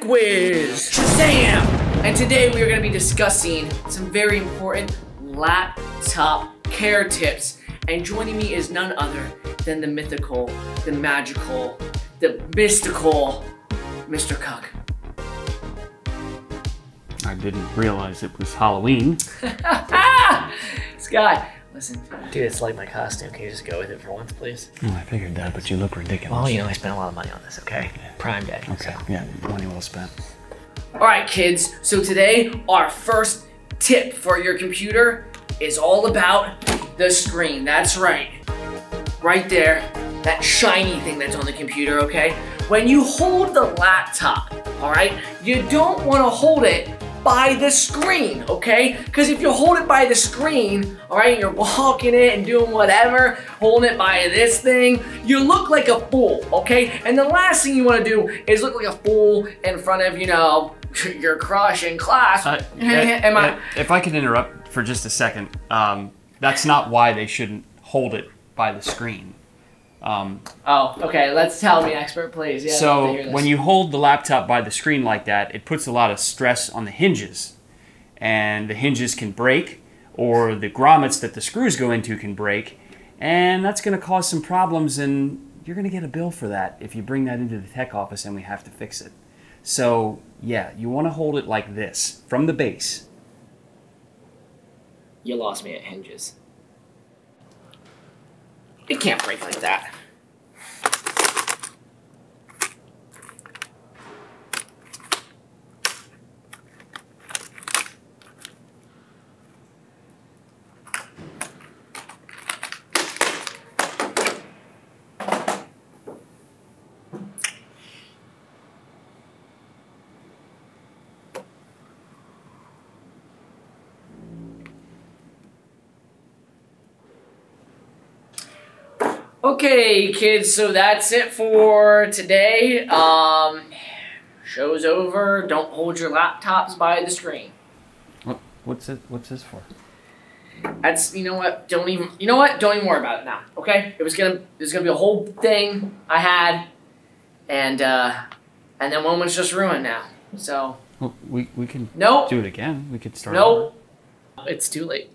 quiz. Shazam! And today we are going to be discussing some very important laptop care tips. And joining me is none other than the mythical, the magical, the mystical Mr. Koch. I didn't realize it was Halloween. Scott, listen. Dude, it's like my costume. Can you just go with it for once, please? Oh, I figured that, but you look ridiculous. Well, you know, I spent a lot of money on this, okay? Prime Day. Okay, so. yeah, money well spent. All right, kids. So today, our first tip for your computer is all about the screen. That's right. Right there, that shiny thing that's on the computer, okay? When you hold the laptop, all right, you don't want to hold it by the screen, okay? Because if you hold it by the screen, all right, you're walking it and doing whatever, holding it by this thing, you look like a fool, okay? And the last thing you want to do is look like a fool in front of, you know, your crush in class. Uh, Am I? If I could interrupt for just a second, um, that's not why they shouldn't hold it by the screen. Um, Oh, okay. Let's tell me, expert, please. Yeah. I'd love to so when you hold the laptop by the screen like that, it puts a lot of stress on the hinges, and the hinges can break, or the grommets that the screws go into can break, and that's going to cause some problems, and you're going to get a bill for that if you bring that into the tech office and we have to fix it. So yeah, you want to hold it like this from the base. You lost me at hinges. It can't break like that. Okay, kids, so that's it for today. Um, show's over. Don't hold your laptops by the screen. What, what's it? What's this for? That's you know what? Don't even you know what? Don't even worry about it now. Okay? It was gonna there's gonna be a whole thing I had, and uh, and then one was just ruined now. So Well, we we can nope, do it again. We could start. nope. It's too late.